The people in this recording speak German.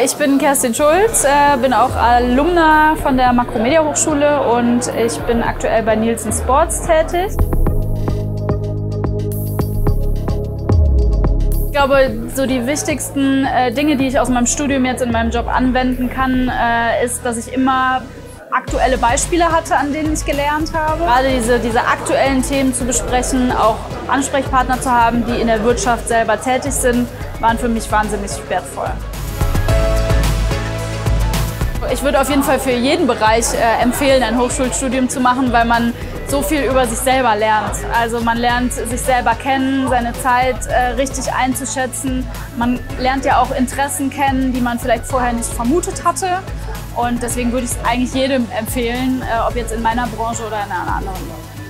Ich bin Kerstin Schulz, äh, bin auch Alumna von der Makromedia Hochschule und ich bin aktuell bei Nielsen Sports tätig. Ich glaube, so die wichtigsten äh, Dinge, die ich aus meinem Studium jetzt in meinem Job anwenden kann, äh, ist, dass ich immer aktuelle Beispiele hatte, an denen ich gelernt habe. Gerade diese, diese aktuellen Themen zu besprechen, auch Ansprechpartner zu haben, die in der Wirtschaft selber tätig sind, waren für mich wahnsinnig wertvoll. Ich würde auf jeden Fall für jeden Bereich äh, empfehlen, ein Hochschulstudium zu machen, weil man so viel über sich selber lernt. Also man lernt sich selber kennen, seine Zeit äh, richtig einzuschätzen. Man lernt ja auch Interessen kennen, die man vielleicht vorher nicht vermutet hatte. Und deswegen würde ich es eigentlich jedem empfehlen, äh, ob jetzt in meiner Branche oder in einer anderen.